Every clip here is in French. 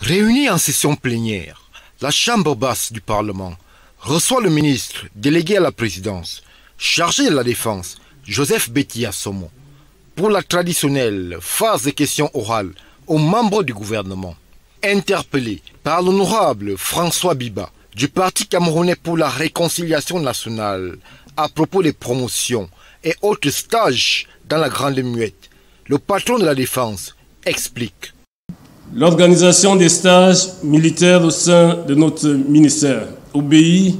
Réunie en session plénière, la Chambre basse du Parlement reçoit le ministre délégué à la présidence, chargé de la défense, Joseph Betty Assomo, pour la traditionnelle phase de questions orales aux membres du gouvernement. Interpellé par l'honorable François Biba du Parti camerounais pour la réconciliation nationale à propos des promotions et autres stages dans la Grande Muette, le patron de la défense explique. L'organisation des stages militaires au sein de notre ministère obéit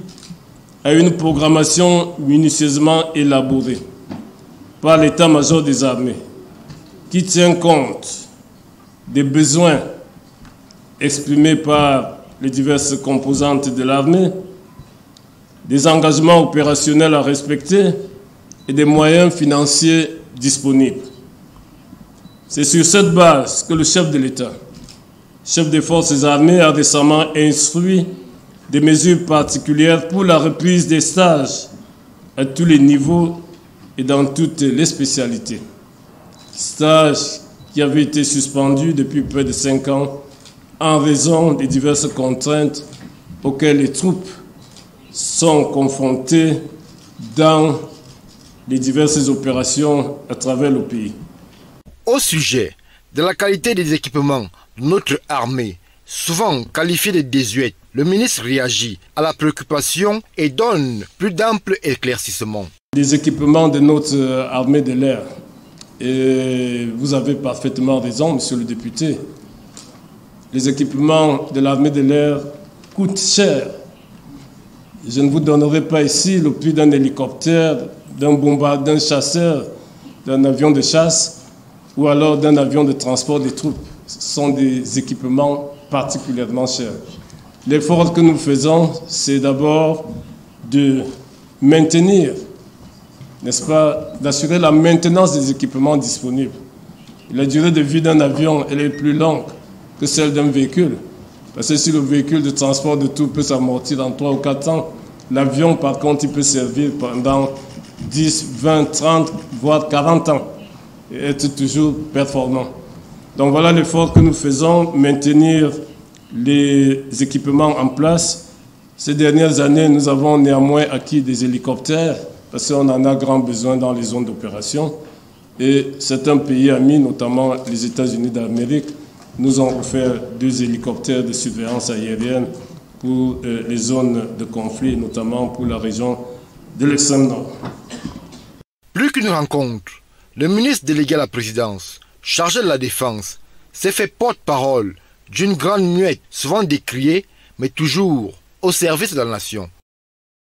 à une programmation minutieusement élaborée par l'état-major des armées qui tient compte des besoins exprimés par les diverses composantes de l'armée, des engagements opérationnels à respecter et des moyens financiers disponibles. C'est sur cette base que le chef de l'État chef des forces armées, a récemment instruit des mesures particulières pour la reprise des stages à tous les niveaux et dans toutes les spécialités. Stages qui avaient été suspendus depuis près de cinq ans en raison des diverses contraintes auxquelles les troupes sont confrontées dans les diverses opérations à travers le pays. Au sujet de la qualité des équipements notre armée, souvent qualifiée de désuète, le ministre réagit à la préoccupation et donne plus d'amples éclaircissements. Les équipements de notre armée de l'air, et vous avez parfaitement raison, monsieur le député, les équipements de l'armée de l'air coûtent cher. Je ne vous donnerai pas ici le prix d'un hélicoptère, d'un bombardeur, d'un chasseur, d'un avion de chasse ou alors d'un avion de transport des troupes sont des équipements particulièrement chers. L'effort que nous faisons, c'est d'abord de maintenir, n'est-ce pas, d'assurer la maintenance des équipements disponibles. La durée de vie d'un avion, elle est plus longue que celle d'un véhicule. Parce que si le véhicule de transport de tout peut s'amortir dans 3 ou 4 ans, l'avion, par contre, il peut servir pendant 10, 20, 30, voire 40 ans et être toujours performant. Donc voilà l'effort que nous faisons, maintenir les équipements en place. Ces dernières années, nous avons néanmoins acquis des hélicoptères parce qu'on en a grand besoin dans les zones d'opération. Et certains pays amis, notamment les États-Unis d'Amérique, nous ont offert deux hélicoptères de surveillance aérienne pour euh, les zones de conflit, notamment pour la région de l'extrême nord. Plus qu'une rencontre, le ministre délégué à la présidence chargé de la défense, s'est fait porte-parole d'une grande muette, souvent décriée, mais toujours au service de la nation.